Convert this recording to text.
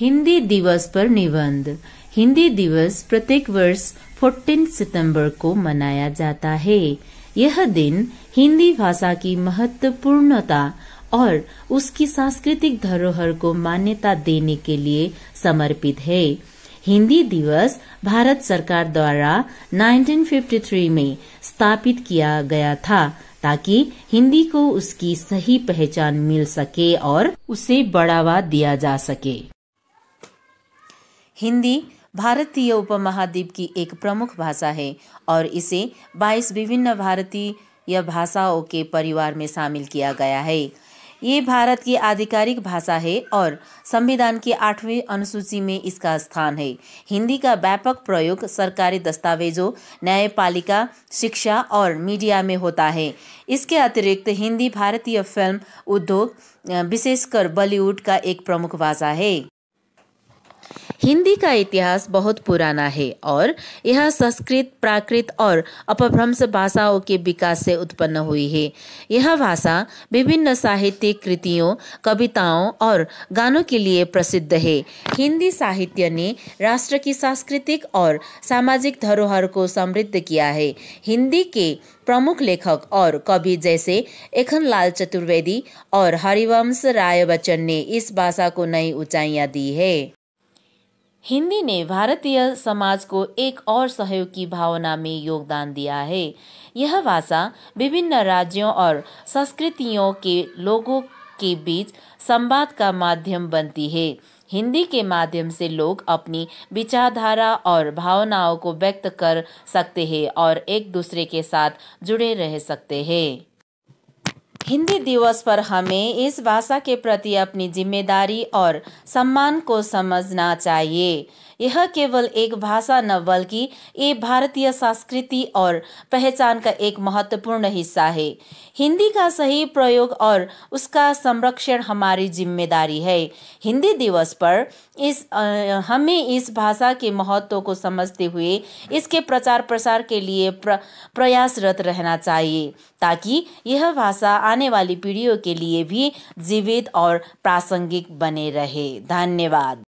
हिंदी दिवस पर निबंध। हिंदी दिवस प्रत्येक वर्ष 14 सितंबर को मनाया जाता है। यह दिन हिंदी भाषा की महत्वपूर्णता और उसकी सांस्कृतिक धरोहर को मान्यता देने के लिए समर्पित है। हिंदी दिवस भारत सरकार द्वारा 1953 में स्थापित किया गया था ताकि हिंदी को उसकी सही पहचान मिल सके और उसे बढ़ावा दिया जा सके। हिंदी भारतीय उपमहाद्वीप की एक प्रमुख भाषा है और इसे 22 विभिन्न भारतीय भाषाओं के परिवार में शामिल किया गया है। ये भारत की आधिकारिक भाषा है और संविधान की आठवीं अनुसूची में इसका स्थान है। हिंदी का व्यापक प्रयोग सरकारी दस्तावेजों, न्यायपालिका, शिक्षा और मीडिया में होता है। इसके अतिरिक्त हिंदी भारतीय फ़िल्म उद्योग विशेषकर बॉलीवुड का एक प्रमुख भाषा है। हिंदी का इतिहास बहुत पुराना है और यह संस्कृत, प्राकृत और अपभ्रंश भाषाओं के विकास से उत्पन्न हुई है। यह भाषा विभिन्न साहित्यिक कृतियों, कविताओं और गानों के लिए प्रसिद्ध है। हिंदी साहित्य ने राष्ट्र की सांस्कृतिक और सामाजिक धरोहर को समृद्ध किया है। हिंदी के प्रमुख लेखक और कवि जैसे एखन लाल चतुर्वेदी और हरिवंश राय बच्चन ने इस भाषा को नई ऊंचाइयाँ दी है। हिंदी ने भारतीय समाज को एक और सहयोग की भावना में योगदान दिया है। यह भाषा विभिन्न राज्यों और संस्कृतियों के लोगों के बीच संवाद का माध्यम बनती है। हिंदी के माध्यम से लोग अपनी विचारधारा और भावनाओं को व्यक्त कर सकते हैं और एक दूसरे के साथ जुड़े रह सकते हैं। हिंदी दिवस पर हमें इस भाषा के प्रति अपनी ज़िम्मेदारी और सम्मान को समझना चाहिए। यह केवल एक भाषा न बल्कि ये भारतीय संस्कृति और पहचान का एक महत्वपूर्ण हिस्सा है। हिंदी का सही प्रयोग और उसका संरक्षण हमारी ज़िम्मेदारी है। हिंदी दिवस पर इस आ, हमें इस भाषा के महत्व को समझते हुए इसके प्रचार प्रसार के लिए प्र, प्रयासरत रहना चाहिए ताकि यह भाषा आने वाली पीढ़ियों के लिए भी जीवित और प्रासंगिक बने रहे। धन्यवाद।